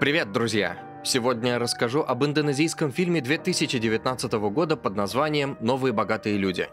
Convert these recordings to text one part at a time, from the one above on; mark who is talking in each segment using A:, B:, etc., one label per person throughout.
A: Привет, друзья! Сегодня я расскажу об индонезийском фильме 2019 года под названием «Новые богатые люди».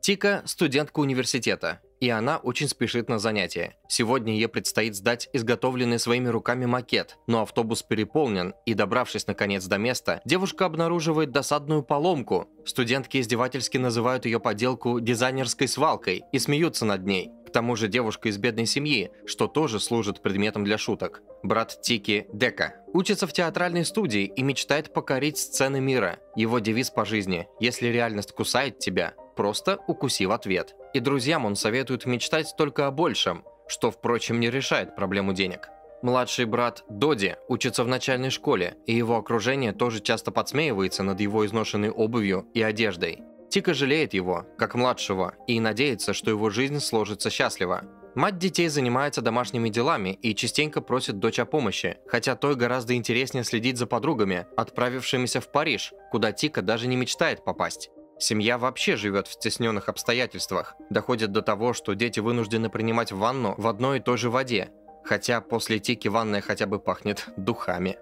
A: Тика – студентка университета, и она очень спешит на занятия. Сегодня ей предстоит сдать изготовленный своими руками макет, но автобус переполнен, и добравшись наконец до места, девушка обнаруживает досадную поломку. Студентки издевательски называют ее поделку дизайнерской свалкой и смеются над ней. К тому же девушка из бедной семьи, что тоже служит предметом для шуток. Брат Тики Дека учится в театральной студии и мечтает покорить сцены мира. Его девиз по жизни «Если реальность кусает тебя, просто укуси в ответ». И друзьям он советует мечтать только о большем, что, впрочем, не решает проблему денег. Младший брат Доди учится в начальной школе, и его окружение тоже часто подсмеивается над его изношенной обувью и одеждой. Тика жалеет его, как младшего, и надеется, что его жизнь сложится счастливо. Мать детей занимается домашними делами и частенько просит дочь о помощи, хотя той гораздо интереснее следить за подругами, отправившимися в Париж, куда Тика даже не мечтает попасть. Семья вообще живет в стесненных обстоятельствах. Доходит до того, что дети вынуждены принимать ванну в одной и той же воде, хотя после Тики ванная хотя бы пахнет духами.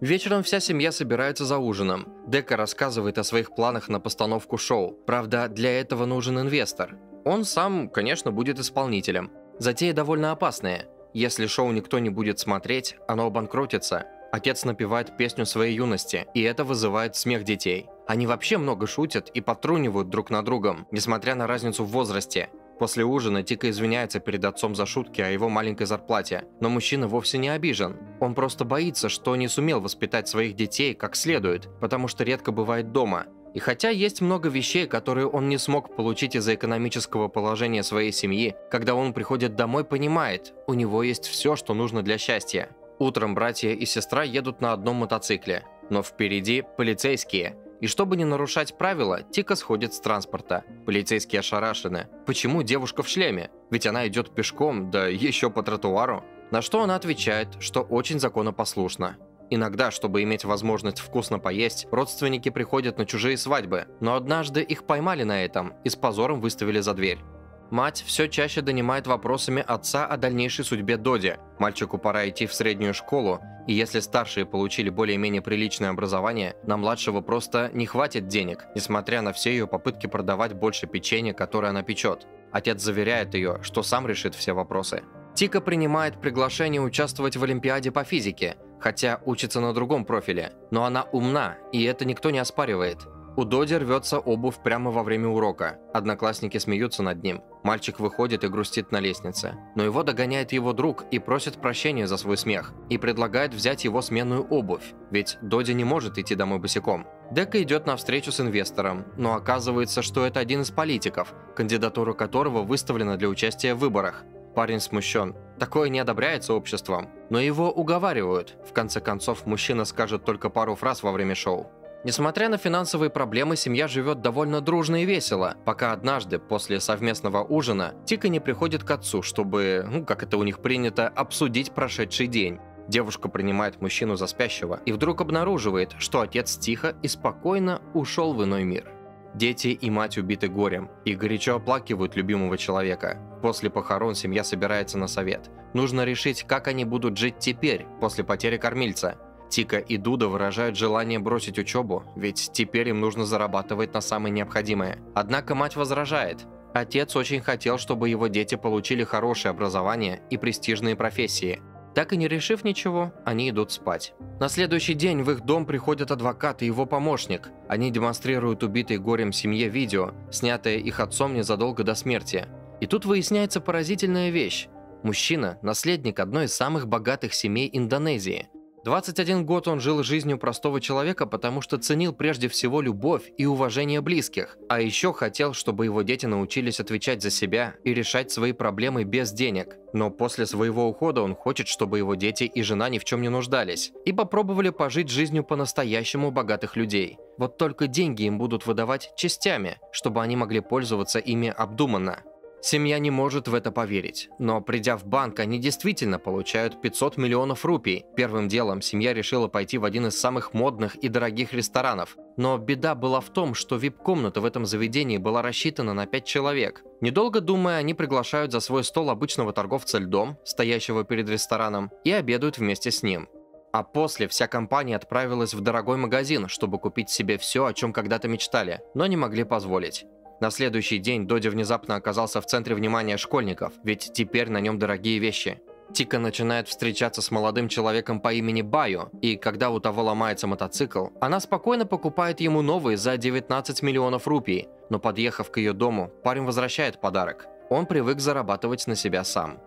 A: Вечером вся семья собирается за ужином. Дека рассказывает о своих планах на постановку шоу. Правда, для этого нужен инвестор. Он сам, конечно, будет исполнителем. Затея довольно опасная. Если шоу никто не будет смотреть, оно обанкротится. Отец напевает песню своей юности, и это вызывает смех детей. Они вообще много шутят и потрунивают друг над другом, несмотря на разницу в возрасте. После ужина Тика извиняется перед отцом за шутки о его маленькой зарплате, но мужчина вовсе не обижен. Он просто боится, что не сумел воспитать своих детей как следует, потому что редко бывает дома. И хотя есть много вещей, которые он не смог получить из-за экономического положения своей семьи, когда он приходит домой, понимает, у него есть все, что нужно для счастья. Утром братья и сестра едут на одном мотоцикле, но впереди полицейские – и чтобы не нарушать правила, Тика сходит с транспорта. Полицейские ошарашены. Почему девушка в шлеме? Ведь она идет пешком, да еще по тротуару. На что она отвечает, что очень законопослушна. Иногда, чтобы иметь возможность вкусно поесть, родственники приходят на чужие свадьбы, но однажды их поймали на этом и с позором выставили за дверь. Мать все чаще донимает вопросами отца о дальнейшей судьбе Доди. Мальчику пора идти в среднюю школу, и если старшие получили более-менее приличное образование, на младшего просто не хватит денег, несмотря на все ее попытки продавать больше печенья, которое она печет. Отец заверяет ее, что сам решит все вопросы. Тика принимает приглашение участвовать в Олимпиаде по физике, хотя учится на другом профиле, но она умна, и это никто не оспаривает. У Доди рвется обувь прямо во время урока. Одноклассники смеются над ним. Мальчик выходит и грустит на лестнице. Но его догоняет его друг и просит прощения за свой смех. И предлагает взять его сменную обувь. Ведь Доди не может идти домой босиком. Дека идет на встречу с инвестором, но оказывается, что это один из политиков, кандидатура которого выставлена для участия в выборах. Парень смущен. Такое не одобряется обществом. Но его уговаривают. В конце концов, мужчина скажет только пару фраз во время шоу. Несмотря на финансовые проблемы, семья живет довольно дружно и весело, пока однажды, после совместного ужина, Тика не приходит к отцу, чтобы, ну, как это у них принято, обсудить прошедший день. Девушка принимает мужчину за спящего и вдруг обнаруживает, что отец тихо и спокойно ушел в иной мир. Дети и мать убиты горем и горячо оплакивают любимого человека. После похорон семья собирается на совет. Нужно решить, как они будут жить теперь, после потери кормильца. Тика и Дуда выражают желание бросить учебу, ведь теперь им нужно зарабатывать на самое необходимое. Однако мать возражает. Отец очень хотел, чтобы его дети получили хорошее образование и престижные профессии. Так и не решив ничего, они идут спать. На следующий день в их дом приходят адвокат и его помощник. Они демонстрируют убитой горем семье видео, снятое их отцом незадолго до смерти. И тут выясняется поразительная вещь. Мужчина – наследник одной из самых богатых семей Индонезии. 21 год он жил жизнью простого человека, потому что ценил прежде всего любовь и уважение близких, а еще хотел, чтобы его дети научились отвечать за себя и решать свои проблемы без денег. Но после своего ухода он хочет, чтобы его дети и жена ни в чем не нуждались, и попробовали пожить жизнью по-настоящему богатых людей. Вот только деньги им будут выдавать частями, чтобы они могли пользоваться ими обдуманно. Семья не может в это поверить, но придя в банк, они действительно получают 500 миллионов рупий. Первым делом семья решила пойти в один из самых модных и дорогих ресторанов. Но беда была в том, что вип-комната в этом заведении была рассчитана на 5 человек. Недолго думая, они приглашают за свой стол обычного торговца льдом, стоящего перед рестораном, и обедают вместе с ним. А после вся компания отправилась в дорогой магазин, чтобы купить себе все, о чем когда-то мечтали, но не могли позволить. На следующий день Доди внезапно оказался в центре внимания школьников, ведь теперь на нем дорогие вещи. Тика начинает встречаться с молодым человеком по имени Баю, и когда у того ломается мотоцикл, она спокойно покупает ему новый за 19 миллионов рупий, но подъехав к ее дому, парень возвращает подарок. Он привык зарабатывать на себя сам.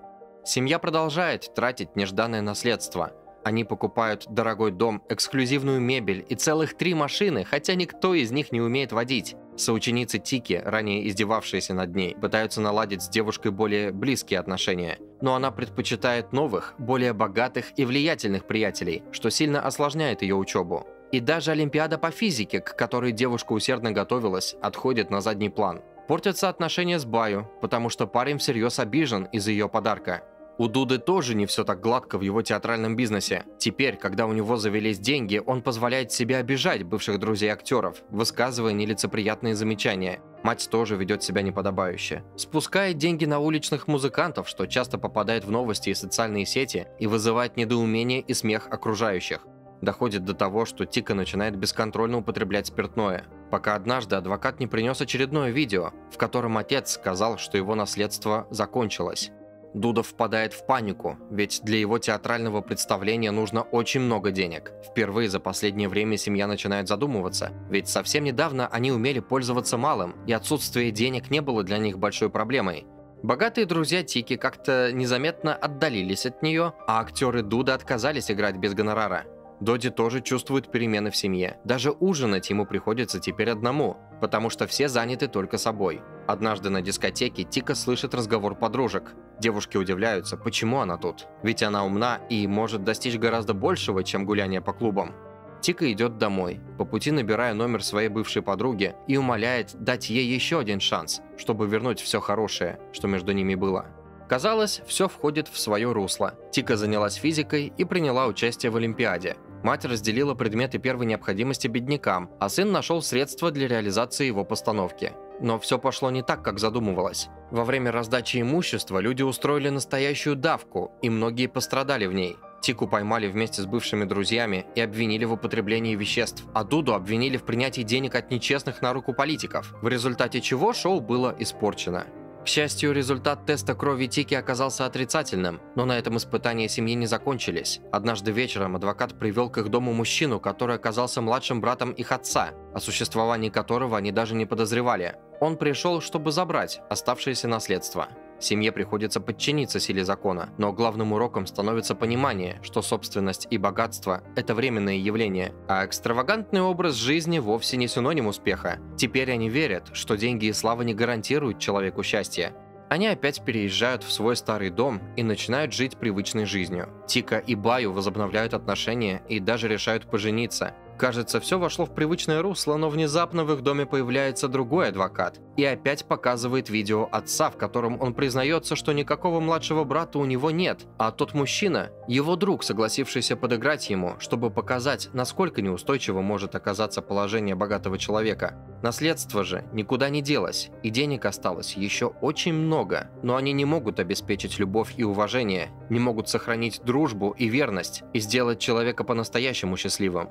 A: Семья продолжает тратить нежданное наследство – они покупают дорогой дом, эксклюзивную мебель и целых три машины, хотя никто из них не умеет водить. Соученицы Тики, ранее издевавшиеся над ней, пытаются наладить с девушкой более близкие отношения. Но она предпочитает новых, более богатых и влиятельных приятелей, что сильно осложняет ее учебу. И даже Олимпиада по физике, к которой девушка усердно готовилась, отходит на задний план. Портятся отношения с Баю, потому что парень всерьез обижен из-за ее подарка. У Дуды тоже не все так гладко в его театральном бизнесе. Теперь, когда у него завелись деньги, он позволяет себе обижать бывших друзей актеров, высказывая нелицеприятные замечания. Мать тоже ведет себя неподобающе. Спускает деньги на уличных музыкантов, что часто попадает в новости и социальные сети и вызывает недоумение и смех окружающих. Доходит до того, что Тика начинает бесконтрольно употреблять спиртное. Пока однажды адвокат не принес очередное видео, в котором отец сказал, что его наследство закончилось. Дуда впадает в панику, ведь для его театрального представления нужно очень много денег. Впервые за последнее время семья начинает задумываться, ведь совсем недавно они умели пользоваться малым, и отсутствие денег не было для них большой проблемой. Богатые друзья Тики как-то незаметно отдалились от нее, а актеры Дуда отказались играть без гонорара. Доди тоже чувствует перемены в семье. Даже ужинать ему приходится теперь одному, потому что все заняты только собой. Однажды на дискотеке Тика слышит разговор подружек. Девушки удивляются, почему она тут. Ведь она умна и может достичь гораздо большего, чем гуляние по клубам. Тика идет домой, по пути набирая номер своей бывшей подруги и умоляет дать ей еще один шанс, чтобы вернуть все хорошее, что между ними было. Казалось, все входит в свое русло. Тика занялась физикой и приняла участие в Олимпиаде, Мать разделила предметы первой необходимости беднякам, а сын нашел средства для реализации его постановки. Но все пошло не так, как задумывалось. Во время раздачи имущества люди устроили настоящую давку, и многие пострадали в ней. Тику поймали вместе с бывшими друзьями и обвинили в употреблении веществ, а Дуду обвинили в принятии денег от нечестных на руку политиков, в результате чего шоу было испорчено. К счастью, результат теста крови Тики оказался отрицательным, но на этом испытания семьи не закончились. Однажды вечером адвокат привел к их дому мужчину, который оказался младшим братом их отца, о существовании которого они даже не подозревали. Он пришел, чтобы забрать оставшееся наследство. Семье приходится подчиниться силе закона, но главным уроком становится понимание, что собственность и богатство – это временные явления, а экстравагантный образ жизни вовсе не синоним успеха. Теперь они верят, что деньги и слава не гарантируют человеку счастье. Они опять переезжают в свой старый дом и начинают жить привычной жизнью. Тика и Баю возобновляют отношения и даже решают пожениться. Кажется, все вошло в привычное русло, но внезапно в их доме появляется другой адвокат и опять показывает видео отца, в котором он признается, что никакого младшего брата у него нет, а тот мужчина – его друг, согласившийся подыграть ему, чтобы показать, насколько неустойчиво может оказаться положение богатого человека. Наследство же никуда не делось, и денег осталось еще очень много, но они не могут обеспечить любовь и уважение, не могут сохранить дружбу и верность и сделать человека по-настоящему счастливым.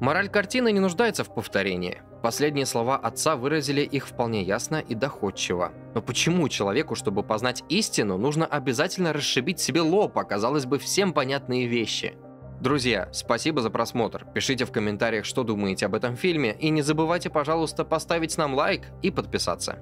A: Мораль картины не нуждается в повторении. Последние слова отца выразили их вполне ясно и доходчиво. Но почему человеку, чтобы познать истину, нужно обязательно расшибить себе лоб, а казалось бы, всем понятные вещи? Друзья, спасибо за просмотр. Пишите в комментариях, что думаете об этом фильме, и не забывайте, пожалуйста, поставить нам лайк и подписаться.